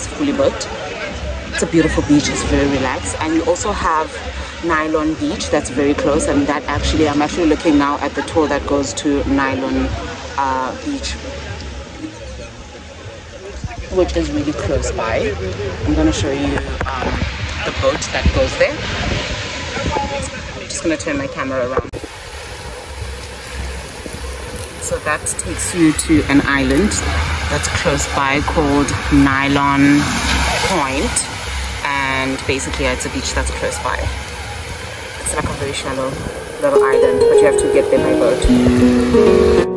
always fully booked. It's a beautiful beach, it's very relaxed. And you also have Nylon Beach that's very close and that actually, I'm actually looking now at the tour that goes to Nylon uh, Beach which is really close by. I'm gonna show you um, the boat that goes there. I'm just gonna turn my camera around. So that takes you to an island that's close by called Nylon Point. And basically it's a beach that's close by. It's like a very shallow little island, but you have to get there by boat.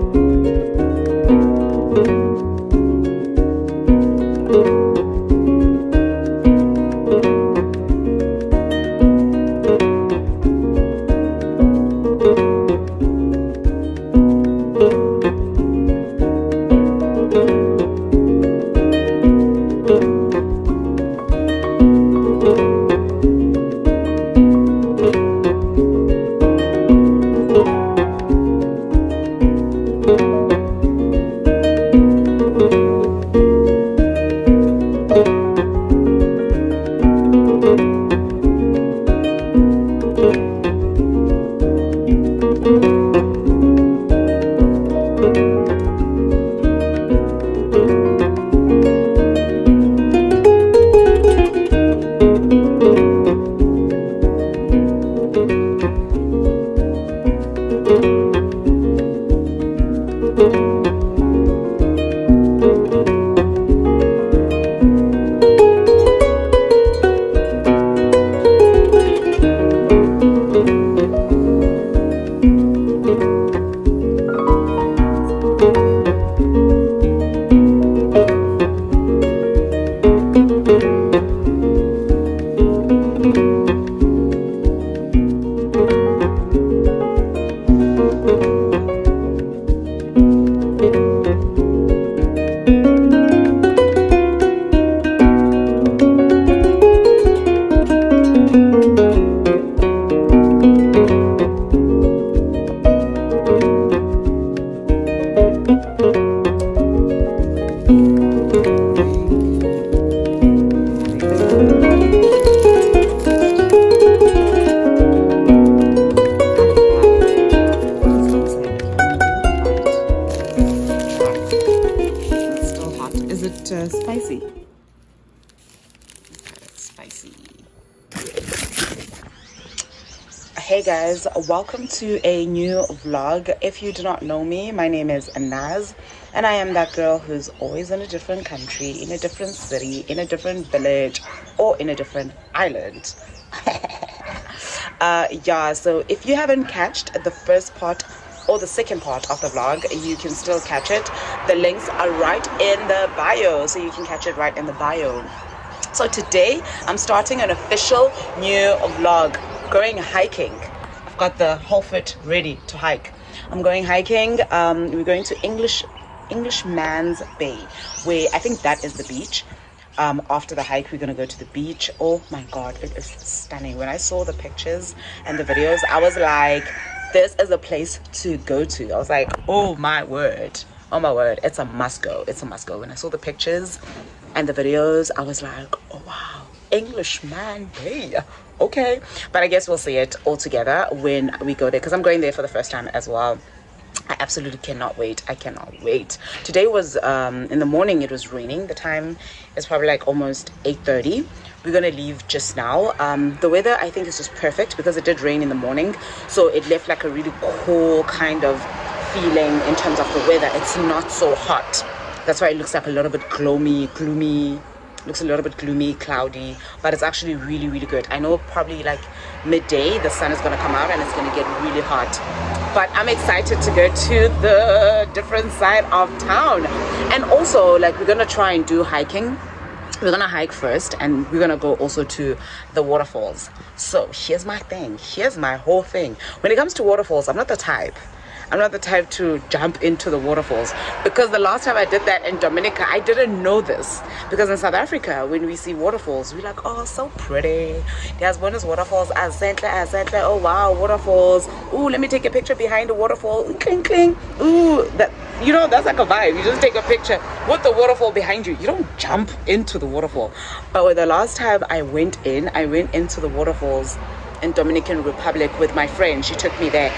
Welcome to a new vlog. If you do not know me my name is Naz and I am that girl who's always in a different country in a different city in a different village or in a different island. Uh yeah so if you haven't catched the first part or the second part of the vlog you can still catch it. The links are right in the bio so you can catch it right in the bio. So today i'm starting an official new vlog going hiking. I've got the whole foot ready to hike. I'm going hiking. Um, we're going to English Englishman's Bay, where I think that is the beach. Um, after the hike, we're gonna go to the beach. Oh my god, it is stunning. When I saw the pictures and the videos, I was like, this is a place to go to. I was like, oh my word. Oh my word, it's a must go. It's a must go. When I saw the pictures and the videos, I was like, oh wow, Englishman Bay okay but i guess we'll see it all together when we go there because i'm going there for the first time as well I absolutely cannot wait. I cannot wait. Today was um, in the morning. It was raining. The time is probably like almost 8:30. We're gonna leave just now. Um, the weather I think is just perfect because it did rain in the morning, so it left like a really cool kind of feeling in terms of the weather. It's not so hot. That's why it looks like a little bit gloomy, gloomy, looks a little bit gloomy cloudy but it's actually really really good. I know probably like midday the sun is going to come out and it's going to get really hot but i'm excited to go to the different side of town. And also like we're going to try and do hiking. We're gonna hike first and we're gonna go also to the waterfalls. So here's my thing. Here's my whole thing. When it comes to waterfalls i'm not the type I'm not the type to jump into the waterfalls because the last time I did that in Dominica, I didn't know this because in South Africa, when we see waterfalls, we're like, oh, so pretty. There's one bonus waterfalls, Azentle, Azentle. Oh wow, waterfalls. Ooh, let me take a picture behind the waterfall. Cling, cling. Ooh, that you know that's like a vibe. You just take a picture with the waterfall behind you. You don't jump into the waterfall. But the last time I went in, I went into the waterfalls in Dominican Republic with my friend. She took me there.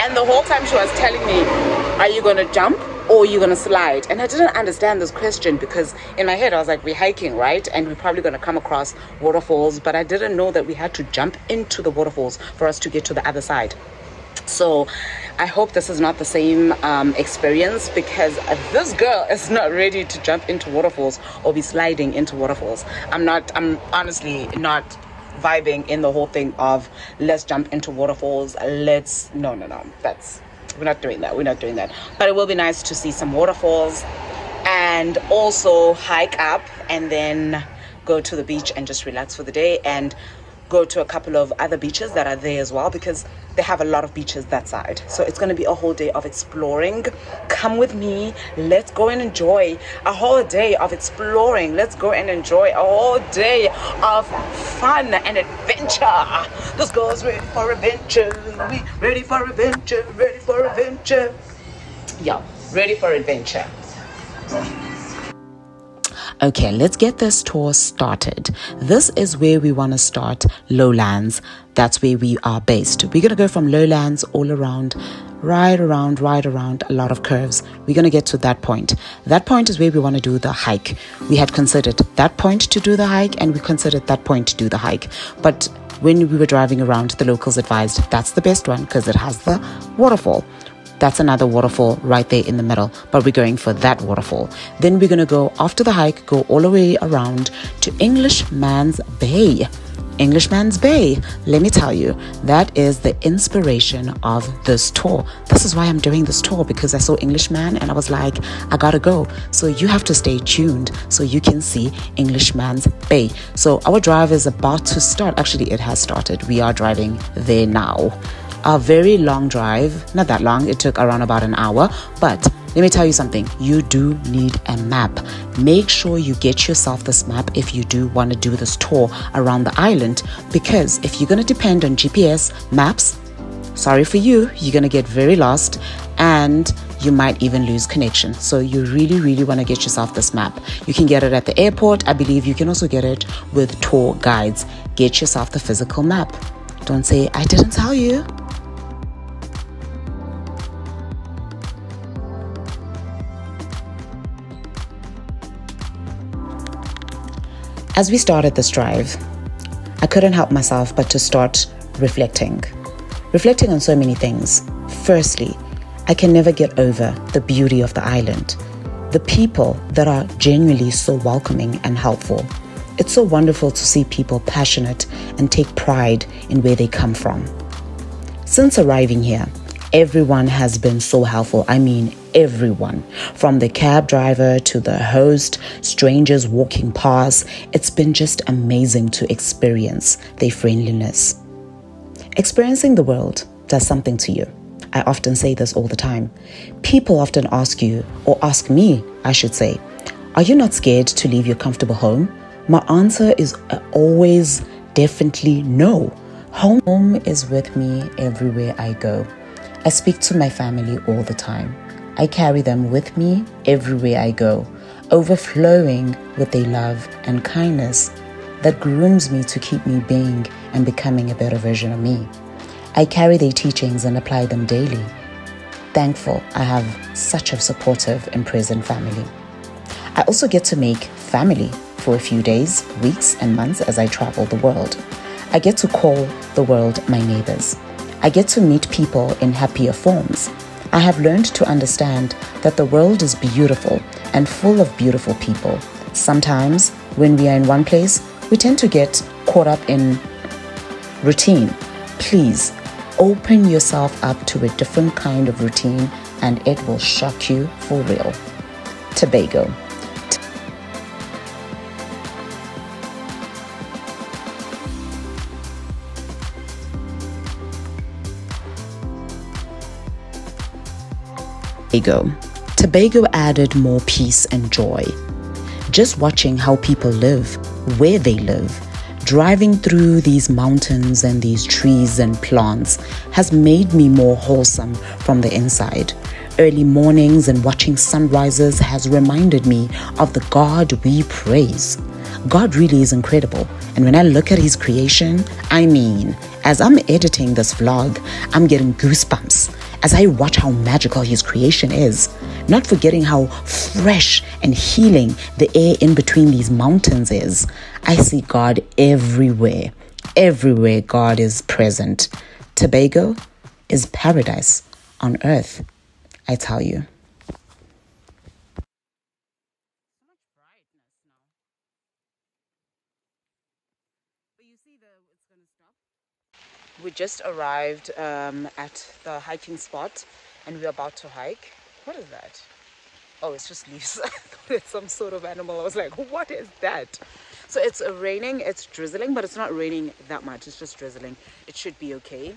And the whole time she was telling me, Are you gonna jump? Or you gonna slide? And I didn't understand this question because in my head I was like, We're hiking, right? And we're probably gonna come across waterfalls, but I didn't know that we had to jump into the waterfalls for us to get to the other side. So I hope this is not the same um, experience because this girl is not ready to jump into waterfalls or be sliding into waterfalls. I'm not, I'm honestly not vibing in the whole thing of let's jump into waterfalls. Let's, no, no, no. That's, we're not doing that. We're not doing that. But it will be nice to see some waterfalls and also hike up and then go to the beach and just relax for the day and go to a couple of other beaches that are there as well because they have a lot of beaches that side. So it's going to be a whole day of exploring. Come with me. Let's go and enjoy a whole day of exploring. Let's go and enjoy a whole day of fun and adventure. This girl's ready for adventure. We ready for adventure. Ready for adventure. Yeah, ready for adventure. Okay, let's get this tour started. This is where we want to start lowlands. That's where we are based. We're going to go from lowlands all around, right around, right around, a lot of curves. We're going to get to that point. That point is where we want to do the hike. We had considered that point to do the hike, and we considered that point to do the hike. But when we were driving around, the locals advised that's the best one because it has the waterfall. That's another waterfall right there in the middle, but we're going for that waterfall. Then we're going to go after the hike, go all the way around to Englishman's Bay. Englishman's Bay, let me tell you, that is the inspiration of this tour. This is why I'm doing this tour because I saw Englishman and I was like, I gotta go. So you have to stay tuned so you can see Englishman's Bay. So our drive is about to start. Actually, it has started. We are driving there now a very long drive. Not that long, it took around about an hour, but let me tell you something you do need a map. Make sure you get yourself this map if you do want to do this tour around the island because if you're going to depend on GPS maps, sorry for you, you're going to get very lost and you might even lose connection. So you really, really want to get yourself this map. You can get it at the airport. I believe you can also get it with tour guides. Get yourself the physical map. Don't say, I didn't tell you. As we started this drive, I couldn't help myself but to start reflecting. Reflecting on so many things. Firstly, I can never get over the beauty of the island, the people that are genuinely so welcoming and helpful. It's so wonderful to see people passionate and take pride in where they come from. Since arriving here, everyone has been so helpful. I mean, everyone, from the cab driver to the host, strangers walking past. It's been just amazing to experience their friendliness. Experiencing the world does something to you. I often say this all the time. People often ask you, or ask me, I should say, are you not scared to leave your comfortable home? My answer is uh, always definitely no. Home is with me everywhere I go. I speak to my family all the time. I carry them with me everywhere I go, overflowing with their love and kindness that grooms me to keep me being and becoming a better version of me. I carry their teachings and apply them daily. Thankful I have such a supportive and present family. I also get to make family for a few days, weeks, and months as I travel the world. I get to call the world my neighbors. I get to meet people in happier forms I have learned to understand that the world is beautiful and full of beautiful people. Sometimes, when we are in one place, we tend to get caught up in routine. Please open yourself up to a different kind of routine and it will shock you for real. Tobago. Tobago. Tobago added more peace and joy. Just watching how people live, where they live, driving through these mountains and these trees and plants has made me more wholesome from the inside. Early mornings and watching sunrises has reminded me of the God we praise. God really is incredible. And when I look at his creation, I mean, as I'm editing this vlog, I'm getting goosebumps as I watch how magical his creation is, not forgetting how fresh and healing the air in between these mountains is. I see God everywhere. Everywhere God is present. Tobago is paradise on earth, I tell you. We just arrived um, at the hiking spot and we're about to hike. What is that? Oh, it's just leaves. I thought it's some sort of animal. I was like, what is that? So it's raining, it's drizzling, but it's not raining that much. It's just drizzling. It should be okay.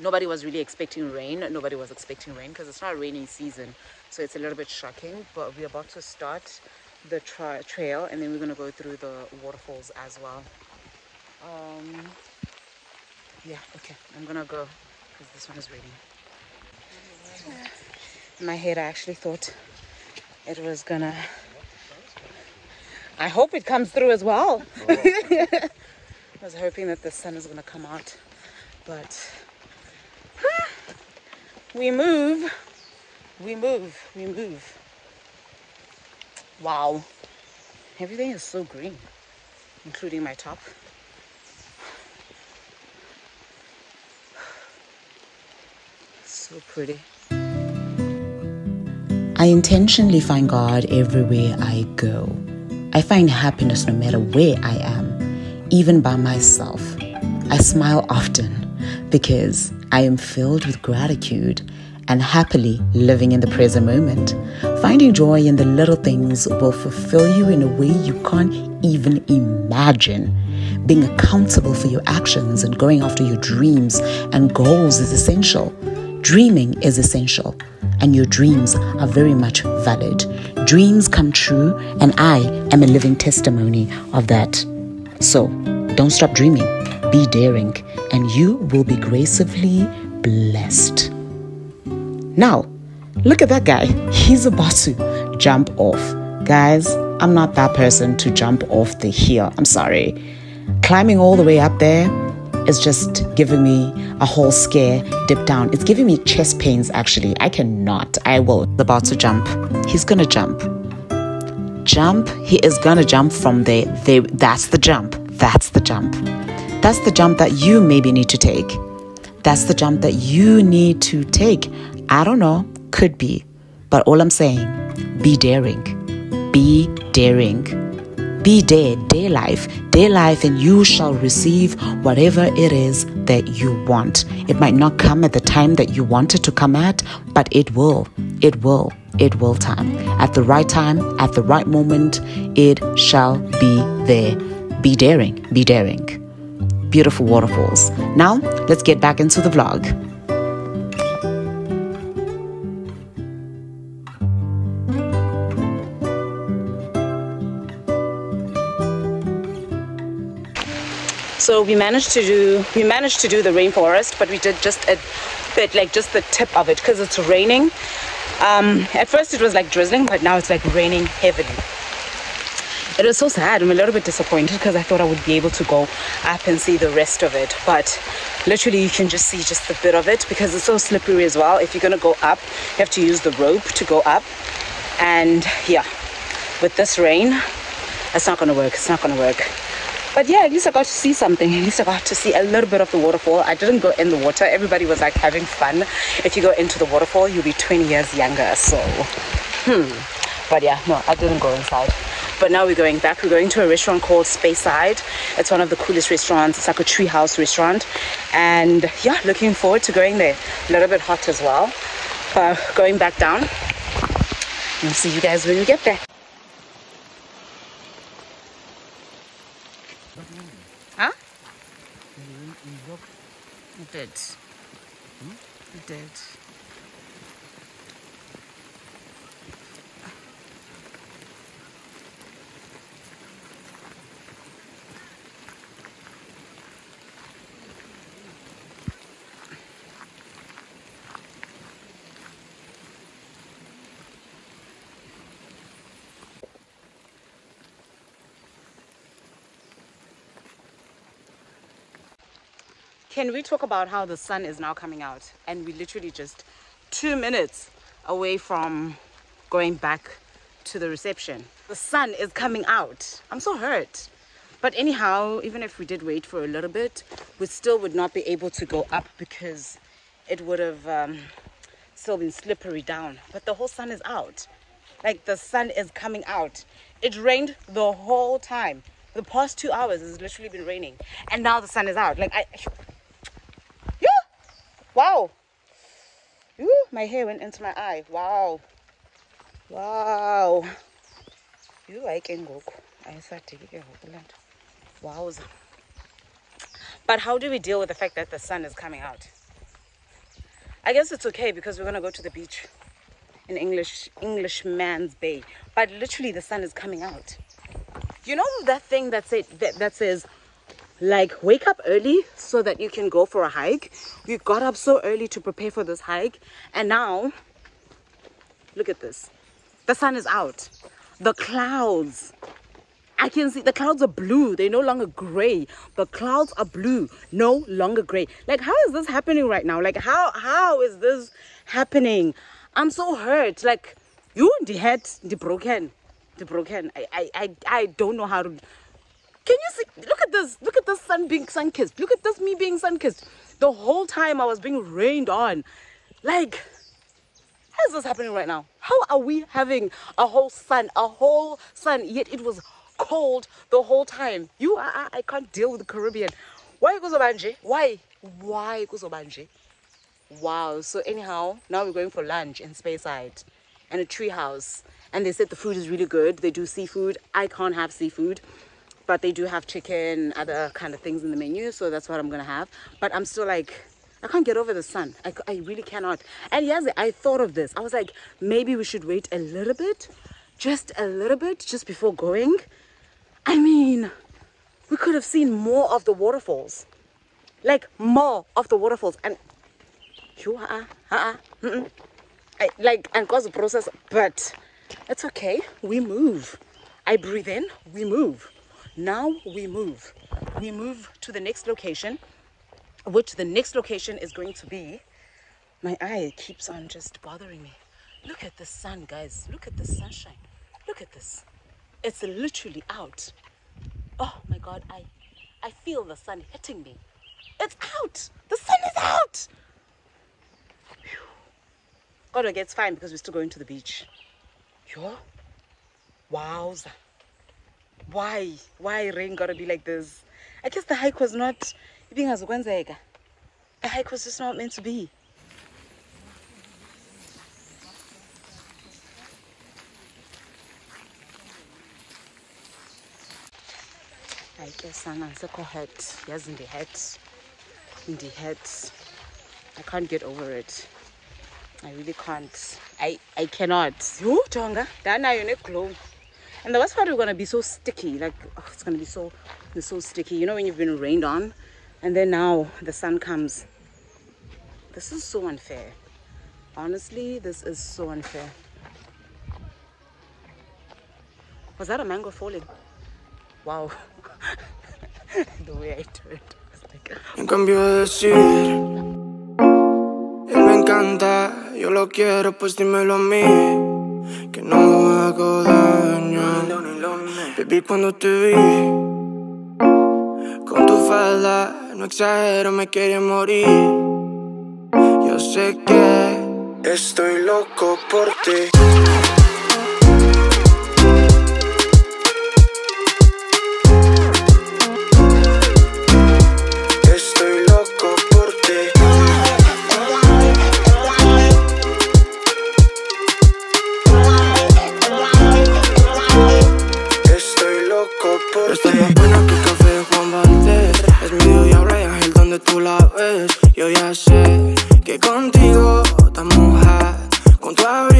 Nobody was really expecting rain. Nobody was expecting rain because it's not raining season. So it's a little bit shocking, but we're about to start the tra trail and then we're going to go through the waterfalls as well. Um, yeah okay. I'm gonna go because this one is raining in my head i actually thought it was gonna i hope it comes through as well. Oh, I was hoping that the sun is gonna come out but we move. We move. We move. Wow. Everything is so green including my top So pretty. I intentionally find God everywhere I go. I find happiness no matter where I am, even by myself. I smile often because I am filled with gratitude and happily living in the present moment. Finding joy in the little things will fulfill you in a way you can't even imagine. Being accountable for your actions and going after your dreams and goals is essential. Dreaming is essential, and your dreams are very much valid. Dreams come true, and I am a living testimony of that. So, don't stop dreaming, be daring, and you will be gracefully blessed. Now, look at that guy. He's about to jump off. Guys, I'm not that person to jump off the hill. I'm sorry. Climbing all the way up there is just giving me a whole scare dip down. It's giving me chest pains actually. I cannot. I will. About to jump. He's gonna jump. Jump. He is gonna jump from there. there. That's the jump. That's the jump. That's the jump that you maybe need to take. That's the jump that you need to take. I don't know. Could be. But all I'm saying, be daring. Be daring be there, day life, day life, and you shall receive whatever it is that you want. It might not come at the time that you want it to come at, but it will. It will. It will time. At the right time, at the right moment, it shall be there. Be daring, be daring. Beautiful waterfalls. Now, let's get back into the vlog. So we managed to do we managed to do the rainforest but we did just a bit like just the tip of it because it's raining. Um, at first it was like drizzling but now it's like raining heavily. It was so sad. I'm a little bit disappointed because i thought i would be able to go up and see the rest of it. But literally you can just see just a bit of it because it's so slippery as well. If you're to go up you have to use the rope to go up. And yeah with this rain it's not to work. It's not to work but yeah, at least I got to see something. At least I got to see a little bit of the waterfall. I didn't go in the water. Everybody was like having fun. If you go into the waterfall, you'll be 20 years younger. So, hmm. But yeah, no, I didn't go inside. But now we're going back. We're going to a restaurant called Speyside. It's one of the coolest restaurants. It's like a treehouse restaurant. And yeah, looking forward to going there. A little bit hot as well. But going back down. I'll see you guys when we get there. It did. Hmm? It did. Can we talk about how the sun is now coming out? And we literally just two minutes away from going back to the reception. The sun is coming out. I'm so hurt. But anyhow even if we did wait for a little bit we still would not be able to go up because it would have um, still been slippery down. But the whole sun is out. Like the sun is coming out. It rained the whole time. The past two hours has literally been raining. And now the sun is out. Like i wow. Ooh, my hair went into my eye. Wow. Wow. You like ngoku le nto wowza but how do we deal with the fact that the sun is coming out? I guess it's okay because we're to go to the beach in english english man's bay. But literally the sun is coming out. You know that thing that say that, that says like wake up early so that you can go for a hike we got up so early to prepare for this hike and now look at this the sun is out the clouds I can see the clouds are blue. They're no longer gray. The clouds are blue, no longer gray. Like, how is this happening right now? Like, how how is this happening? I'm so hurt. Like, you the head, the broken, the broken. I I I, I don't know how to. Can you see? Look at this. Look at this sun being sun kissed. Look at this me being sun kissed. The whole time I was being rained on. Like, how is this happening right now? How are we having a whole sun, a whole sun, yet it was cold the whole time? You, I, I can't deal with the Caribbean. Why kuzobanje? Why? Why kuzobanje? Wow. So anyhow, now we're going for lunch in Speyside and a tree house. And they said the food is really good. They do seafood. I can't have seafood. But they do have chicken, other kind of things in the menu. So that's what I'm to have. But I'm still like, I can't get over the sun. I, I really cannot. And yes, I thought of this. I was like, maybe we should wait a little bit. Just a little bit, just before going. I mean, we could have seen more of the waterfalls. Like, more of the waterfalls. And you uh, uh, uh, I, like and cause the process but it's okay we move i breathe in we move now we move. We move to the next location which the next location is going to be. My eye keeps on just bothering me. Look at the sun guys. Look at the sunshine. Look at this. It's literally out. Oh my god i i feel the sun hitting me. It's out. The sun is out. God, okay, it's fine because we're still going to the beach. Yo, wowza. Why? Why rain gotta be like this? I guess the hike was not. The hike was just not meant to be. I guess I'm so hurt. Yes, in the head. In the head. I can't get over it. I really can't. I I cannot. Yo, Tonga. That now you're glow. And the worst part is gonna be so sticky. Like oh, it's gonna be so it's so sticky. You know when you've been rained on, and then now the sun comes. This is so unfair. Honestly, this is so unfair. Was that a mango falling? Wow. the way I turned. like. En cambio de decir. yo lo quiero, pues dímelo a mí. Que no hago daño. Baby, cuando te vi con tu falda, no exagero, me quiere morir. Yo sé que estoy loco por ti.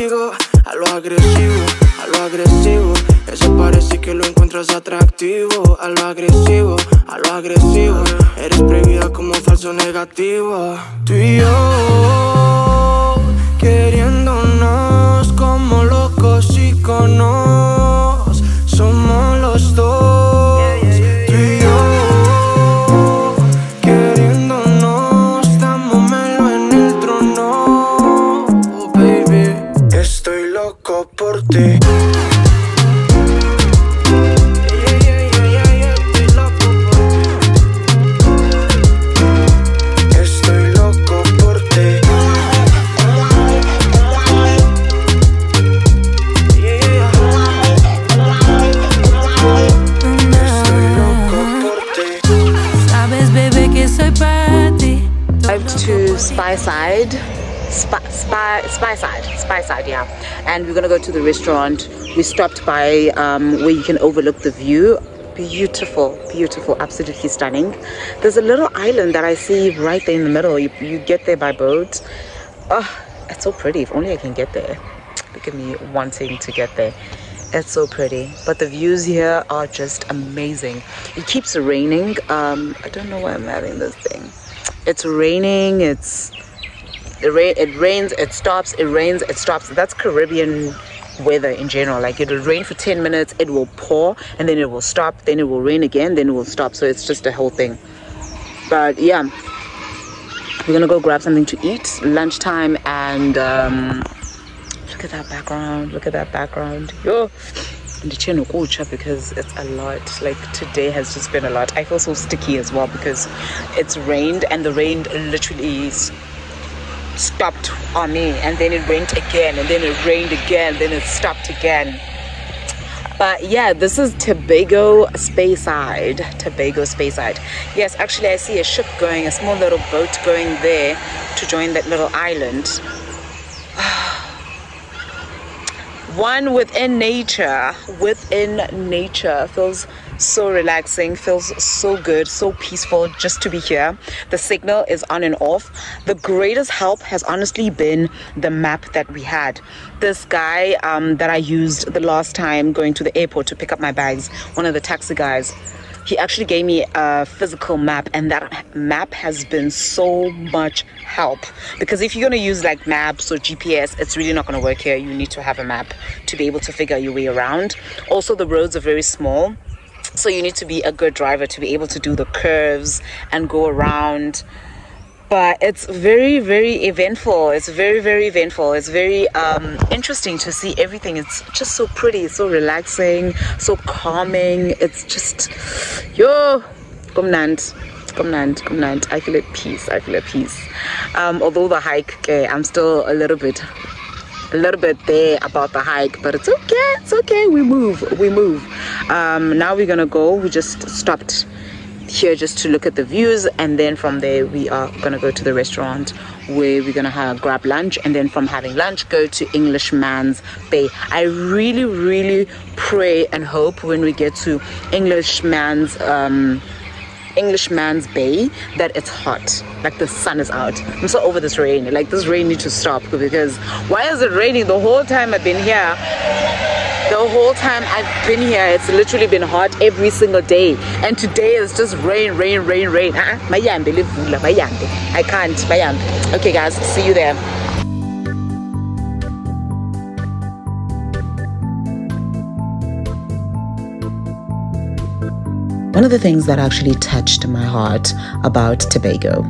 a lo agresivo, a lo agresivo. eso parece que lo encuentras atractivo, a lo agresivo, a lo agresivo. Eres prohibida como falso negativo. Tú y yo, queriéndonos como locos y conos, somos los dos. ti. And we're gonna go to the restaurant. We stopped by um, where you can overlook the view. Beautiful, beautiful, absolutely stunning. There's a little island that I see right there in the middle. You, you get there by boat. Oh, it's so pretty. If only I can get there. Look at me wanting to get there. It's so pretty. But the views here are just amazing. It keeps raining. Um, I don't know why I'm having this thing. It's raining. It's it rain. It rains. It stops. It rains. It stops. That's Caribbean weather in general. Like it will rain for 10 minutes, it will pour, and then it will stop, then it will rain again, then it will stop. So it's just a whole thing. But yeah, we're gonna go grab something to eat, lunchtime, and um, look at that background. Look at that background. Yo. because it's a lot like today has just been a lot i feel so sticky as well because it's rained and the rain literally stopped on me and then it rained again and then it rained again then it stopped again. But yeah this is tobago speyside tobago speyside. Yes actually i see a ship going a small little boat going there to join that little island. One within nature within nature. Feels so relaxing feels so good so peaceful just to be here. The signal is on and off. The greatest help has honestly been the map that we had. This guy um, that i used the last time going to the airport to pick up my bags one of the taxi guys he actually gave me a physical map and that map has been so much help. Because if you're going to use like maps or gps it's really not going to work here. You need to have a map to be able to figure your way around. Also the roads are very small so you need to be a good driver to be able to do the curves and go around. But it's very very eventful. It's very very eventful. It's very um, interesting to see everything. It's just so pretty. It's so relaxing so calming. It's just yo kumnand kumnand kumnand i feel at peace. I feel at peace. Um, although the hike okay, i'm still a little bit a little bit there about the hike but it's okay it's okay. We move we move. Um, now we're gonna go. We just stopped here just to look at the views and then from there we are gonna go to the restaurant where we're gonna have grab lunch and then from having lunch go to englishman's bay. I really really pray and hope when we get to englishman's um, Englishman's Bay that it's hot. Like the sun is out. I'm so over this rain. Like this rain needs to stop because why is it raining the whole time I've been here? The whole time I've been here, it's literally been hot every single day. And today is just rain, rain, rain, rain. Ah, I can't. Okay, guys, see you there. One of the things that actually touched my heart about Tobago,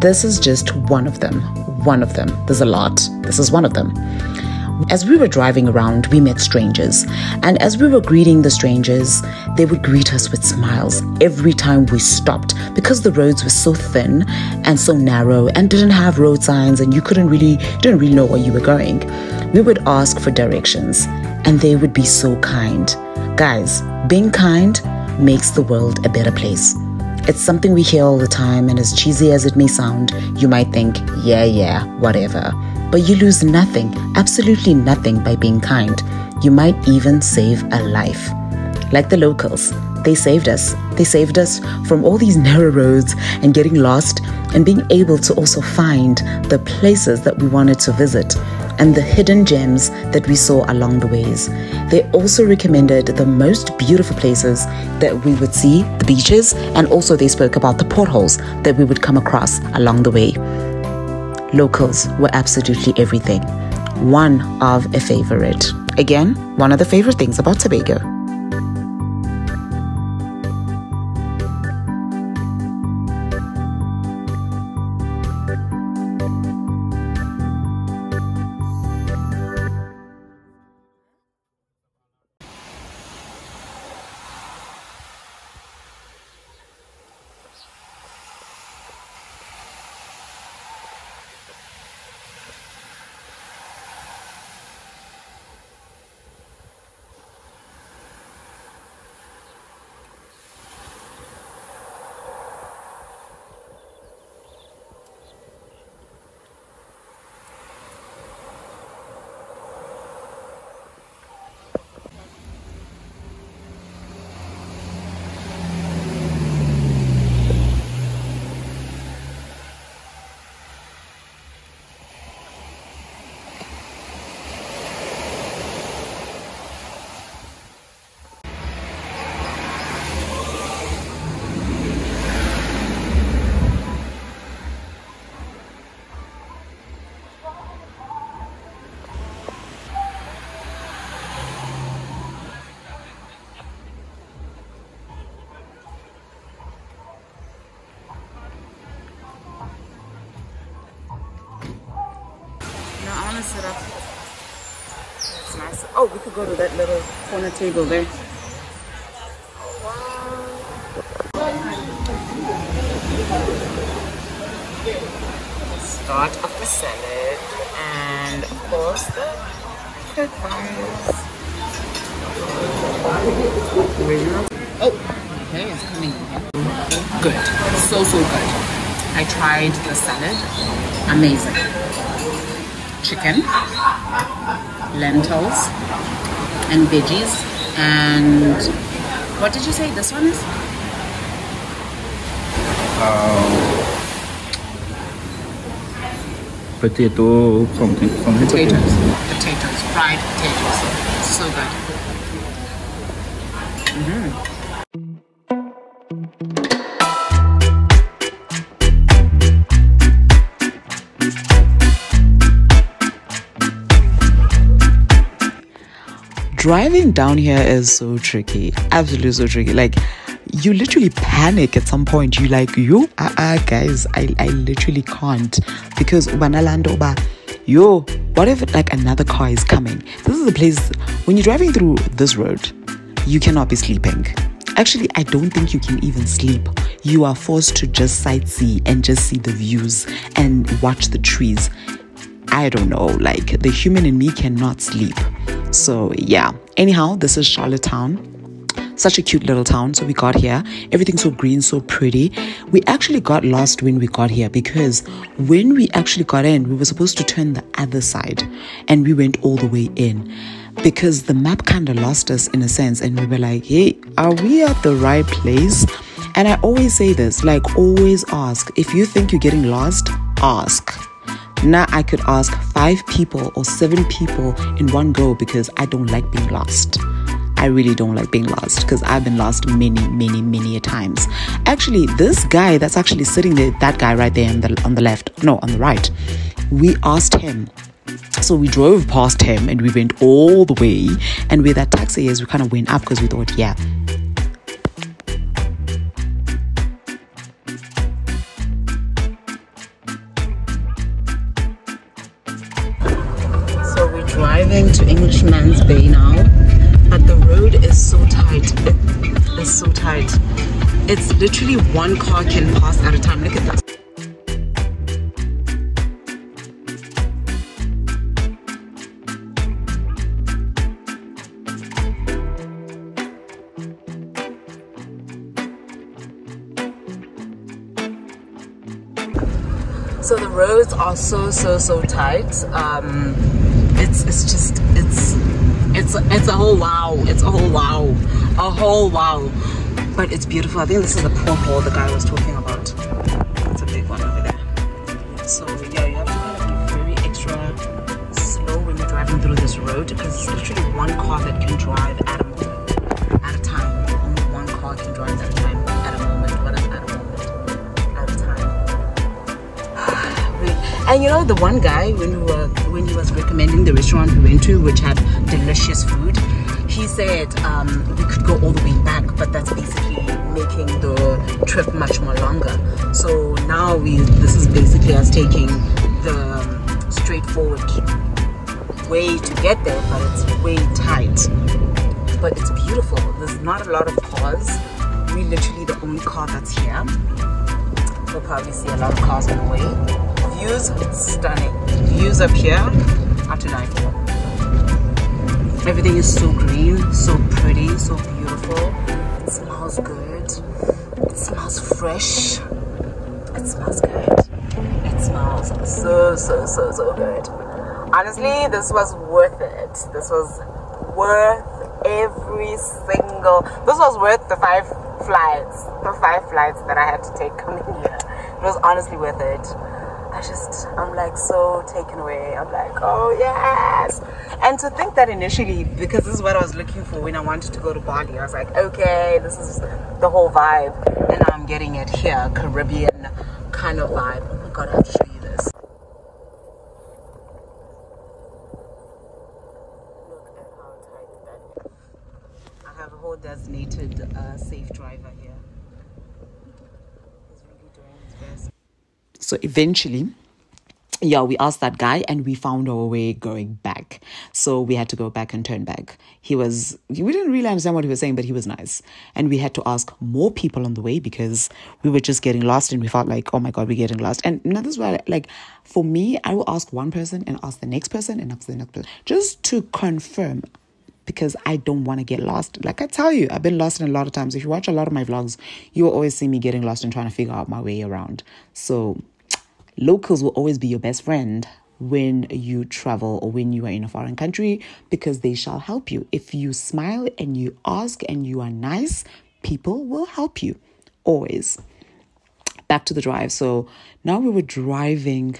this is just one of them. One of them. There's a lot. This is one of them. As we were driving around, we met strangers. And as we were greeting the strangers, they would greet us with smiles every time we stopped because the roads were so thin and so narrow and didn't have road signs and you couldn't really didn't really know where you were going. We would ask for directions and they would be so kind. Guys, being kind makes the world a better place. It's something we hear all the time, and as cheesy as it may sound, you might think, yeah, yeah, whatever. But you lose nothing, absolutely nothing by being kind. You might even save a life. Like the locals, they saved us. They saved us from all these narrow roads and getting lost and being able to also find the places that we wanted to visit and the hidden gems that we saw along the ways. They also recommended the most beautiful places that we would see, the beaches, and also they spoke about the portholes that we would come across along the way. Locals were absolutely everything. One of a favorite. Again, one of the favorite things about Tobago. Go to that little corner table there. Start of the salad and of course the fries. Oh, okay, it's coming. Good, so so good. I tried the salad, amazing. Chicken, lentils, and veggies, and what did you say this one is? Um, potato something something Potatoes, potatoes, fried potatoes. So good. Mm-hmm. Driving down here is so tricky, absolutely so tricky. Like, you literally panic at some point. You like, yo, uh, uh guys, I, I literally can't because Ubanalando ba, yo, what if like another car is coming? This is the place when you're driving through this road, you cannot be sleeping. Actually, I don't think you can even sleep. You are forced to just sightsee and just see the views and watch the trees. I don't know, like the human in me cannot sleep. So, yeah. Anyhow, this is Charlottetown. Such a cute little town. So, we got here. Everything's so green, so pretty. We actually got lost when we got here because when we actually got in, we were supposed to turn the other side and we went all the way in because the map kind of lost us in a sense. And we were like, hey, are we at the right place? And I always say this like, always ask. If you think you're getting lost, ask. Now I could ask five people or seven people in one go because I don't like being lost. I really don't like being lost because I've been lost many, many, many times. Actually, this guy that's actually sitting there, that guy right there on the on the left, no, on the right, we asked him. So we drove past him and we went all the way. And where that taxi is, we kind of went up because we thought, yeah, It's literally one car can pass at a time. Look at this. So the roads are so so so tight. Um, it's it's just it's it's it's a whole wow. It's a whole wow, a whole wow. But it's beautiful. I think this is the porthole the guy was talking about. It's a big one over there. So yeah, you have to kind of be very extra slow when you're driving through this road because it's literally one car that can drive at a moment, at a time. Only one car can drive at a time, at a moment. What is at a moment? At a time. And you know the one guy when we were uh, when he was recommending the restaurant we went to, which had delicious food, he said um, we could go all the way back, but that's basically making the trip much more longer. So now we this is basically us taking the um, straightforward way to get there, but it's way tight. But it's beautiful. There's not a lot of cars. We literally the only car that's here. We'll probably see a lot of cars on the way. Views stunning. Views up here die for. Everything is so green, so pretty, so beautiful. It smells good. It smells fresh. It smells good. It smells so, so, so, so good. Honestly, this was worth it. This was worth every single. This was worth the five flights. The five flights that I had to take coming here. It was honestly worth it. I just, I'm like so taken away. I'm like, oh yes. And to think that initially, because this is what I was looking for when I wanted to go to Bali, I was like, okay, this is the whole vibe. And I'm getting it here, Caribbean kind of vibe. Oh my god, I have to show you this. Look at how tight that is. I have a whole designated uh, safe driver here. He's really doing his best. So eventually, yeah, we asked that guy and we found our way going back. So we had to go back and turn back. He was, we didn't really understand what he was saying, but he was nice. And we had to ask more people on the way because we were just getting lost and we felt like, oh my God, we're getting lost. And know, this is why, like, for me, I will ask one person and ask the next person and ask the next person just to confirm because I don't want to get lost. Like I tell you, I've been lost in a lot of times. If you watch a lot of my vlogs, you will always see me getting lost and trying to figure out my way around. So, locals will always be your best friend when you travel or when you are in a foreign country because they shall help you. If you smile and you ask and you are nice, people will help you always. Back to the drive. So now we were driving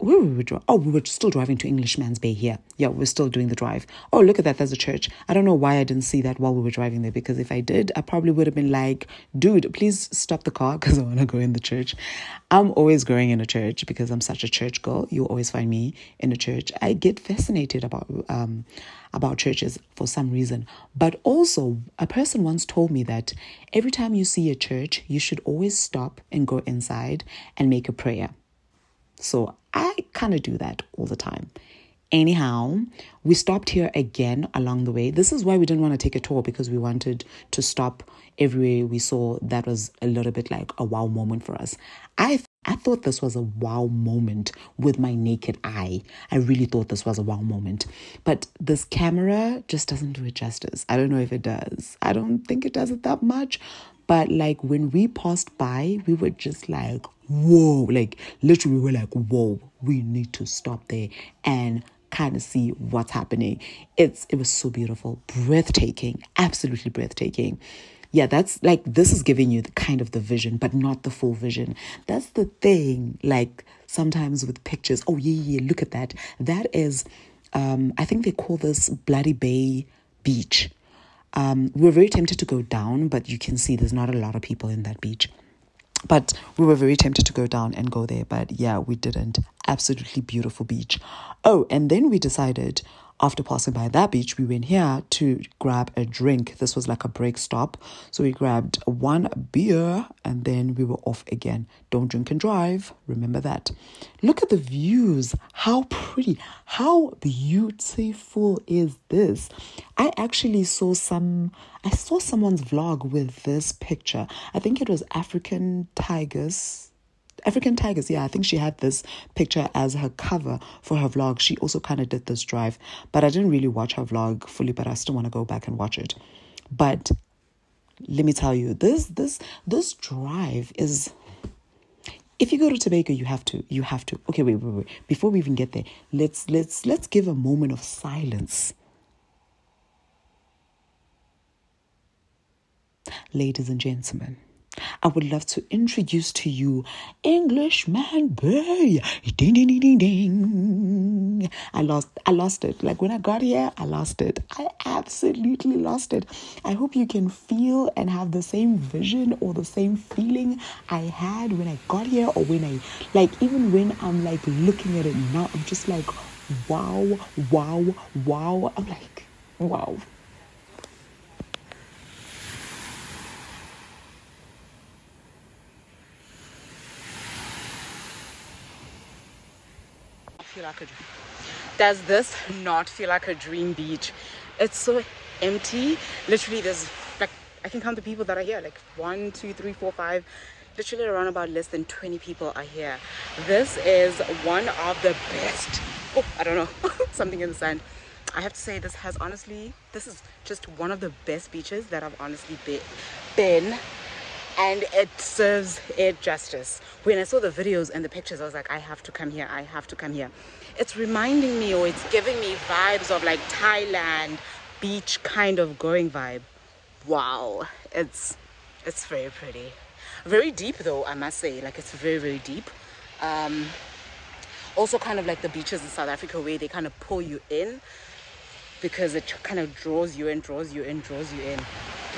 were we driving? Oh, we were still driving to Englishman's Bay here. Yeah, we're still doing the drive. Oh, look at that. There's a church. I don't know why I didn't see that while we were driving there because if I did, I probably would have been like, dude, please stop the car because I want to go in the church. I'm always going in a church because I'm such a church girl. You'll always find me in a church. I get fascinated about um about churches for some reason. But also, a person once told me that every time you see a church, you should always stop and go inside and make a prayer. So I kind of do that all the time. Anyhow, we stopped here again along the way. This is why we didn't want to take a tour because we wanted to stop everywhere we saw that was a little bit like a wow moment for us. I I thought this was a wow moment with my naked eye. I really thought this was a wow moment. But this camera just doesn't do it justice. I don't know if it does. I don't think it does it that much. But like when we passed by, we were just like, whoa, like literally we're like, whoa, we need to stop there and kind of see what's happening. It's it was so beautiful, breathtaking, absolutely breathtaking. Yeah, that's like this is giving you the kind of the vision, but not the full vision. That's the thing. Like sometimes with pictures, oh yeah, yeah, look at that. That is um I think they call this Bloody Bay Beach. Um, we we're very tempted to go down, but you can see there's not a lot of people in that beach but we were very tempted to go down and go there. But yeah we didn't. Absolutely beautiful beach. Oh and then we decided after passing by that beach, we went here to grab a drink. This was like a break stop. So we grabbed one beer and then we were off again. Don't drink and drive. Remember that. Look at the views. How pretty. How beautiful is this? I actually saw some, I saw someone's vlog with this picture. I think it was African tigers African Tigers, yeah, I think she had this picture as her cover for her vlog. She also kind of did this drive, but I didn't really watch her vlog fully, but I still want to go back and watch it. But let me tell you, this this this drive is if you go to Tobago, you have to. You have to. Okay, wait, wait, wait. Before we even get there, let's let's let's give a moment of silence. Ladies and gentlemen. I would love to introduce to you Englishman Bay. Ding ding ding ding ding. I lost I lost it. Like when I got here, I lost it. I absolutely lost it. I hope you can feel and have the same vision or the same feeling I had when I got here or when I like even when I'm like looking at it now, I'm just like wow, wow, wow. I'm like, wow. Feel like a dream? Does this not feel like a dream beach? It's so empty. Literally, there's like, I can count the people that are here like one, two, three, four, five. Literally, around about less than 20 people are here. This is one of the best. Oh, I don't know, something in the sand. I have to say, this has honestly, this is just one of the best beaches that I've honestly been and it serves it justice. When I saw the videos and the pictures, I was like, I have to come here. I have to come here. It's reminding me or it's giving me vibes of like Thailand beach kind of going vibe. Wow, it's it's very pretty. Very deep though, I must say. Like it's very very deep. Um, also kind of like the beaches in South Africa where they kind of pull you in because it kind of draws you in, draws you in, draws you in.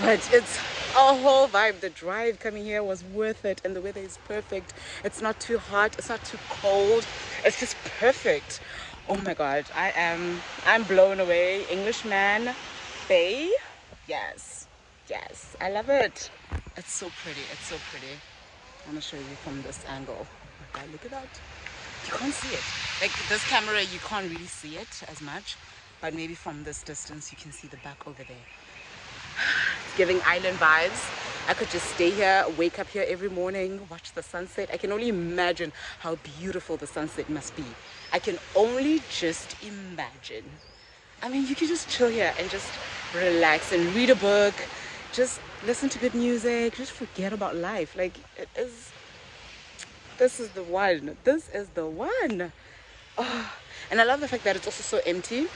But it's a whole vibe. The drive coming here was worth it, and the weather is perfect. It's not too hot, it's not too cold. It's just perfect. Oh my god, I am I'm blown away. Englishman Bay. Yes. Yes. I love it. It's so pretty. It's so pretty. I'm gonna show you from this angle. Okay, look at that. you can't see it. Like this camera, you can't really see it as much, but maybe from this distance, you can see the back over there. It's giving island vibes. I could just stay here, wake up here every morning, watch the sunset. I can only imagine how beautiful the sunset must be. I can only just imagine. I mean, you can just chill here and just relax and read a book, just listen to good music, just forget about life. Like, it is, this is the one. This is the one. Oh, and I love the fact that it's also so empty.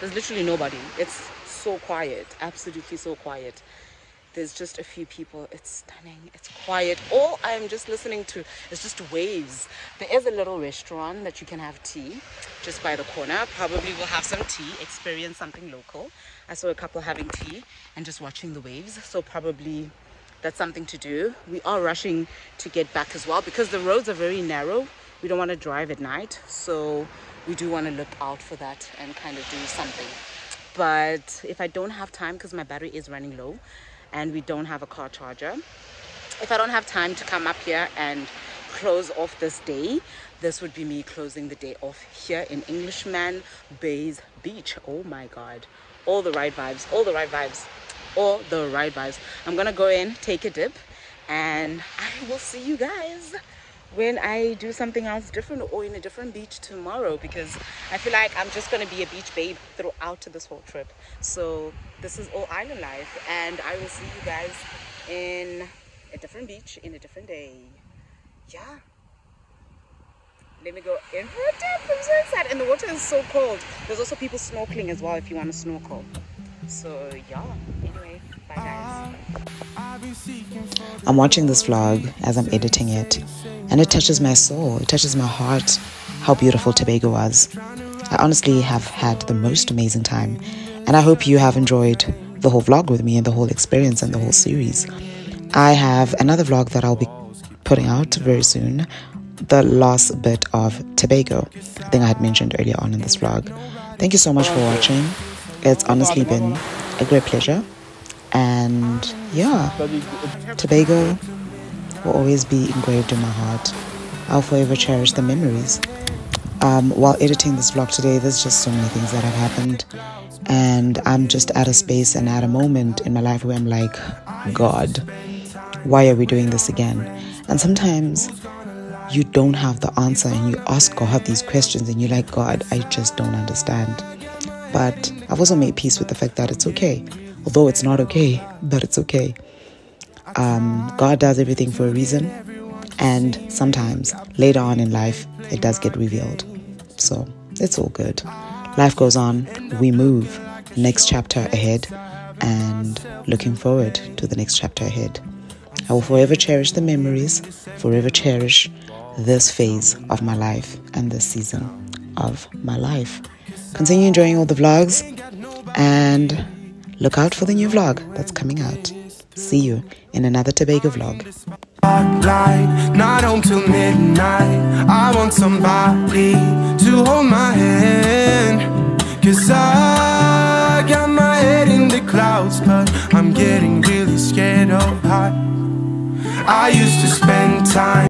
There's literally nobody. It's so quiet, absolutely so quiet. There's just a few people. It's stunning. It's quiet. All I'm just listening to is just waves. There is a little restaurant that you can have tea just by the corner. Probably we'll have some tea, experience something local. I saw a couple having tea and just watching the waves. So probably that's something to do. We are rushing to get back as well because the roads are very narrow. We don't want to drive at night. So we do want to look out for that and kind of do something. But if I don't have time because my battery is running low, and we don't have a car charger. If I don't have time to come up here and close off this day, this would be me closing the day off here in Englishman Bays Beach. Oh my God. All the right vibes, all the right vibes, all the right vibes. I'm gonna go in, take a dip, and I will see you guys when I do something else different or in a different beach tomorrow because I feel like I'm just gonna be a beach babe throughout this whole trip. So this is all island life and I will see you guys in a different beach in a different day. Yeah. Let me go in for a dip. I'm so excited. And the water is so cold. There's also people snorkeling as well if you want to snorkel. So yeah. Anyway, I'm watching this vlog as I'm editing it, and it touches my soul, it touches my heart how beautiful Tobago was. I honestly have had the most amazing time, and I hope you have enjoyed the whole vlog with me and the whole experience and the whole series. I have another vlog that I'll be putting out very soon, the last bit of Tobago. I think I had mentioned earlier on in this vlog. Thank you so much for watching. It's honestly been a great pleasure. And yeah, Tobago will always be engraved in my heart. I'll forever cherish the memories. Um, while editing this vlog today, there's just so many things that have happened. And I'm just at a space and at a moment in my life where I'm like, God, why are we doing this again? And sometimes you don't have the answer and you ask God these questions and you're like, God, I just don't understand. But I've also made peace with the fact that it's okay although it's not okay, but it's okay. Um, God does everything for a reason, and sometimes later on in life, it does get revealed. So it's all good. Life goes on, we move, next chapter ahead, and looking forward to the next chapter ahead. I will forever cherish the memories, forever cherish this phase of my life and this season of my life. Continue enjoying all the vlogs and Look out for the new vlog that's coming out. See you in another Tobago vlog. Not until midnight. I want somebody to hold my hand. Cause I got my head in the clouds, but I'm getting really scared of high. I used to spend time.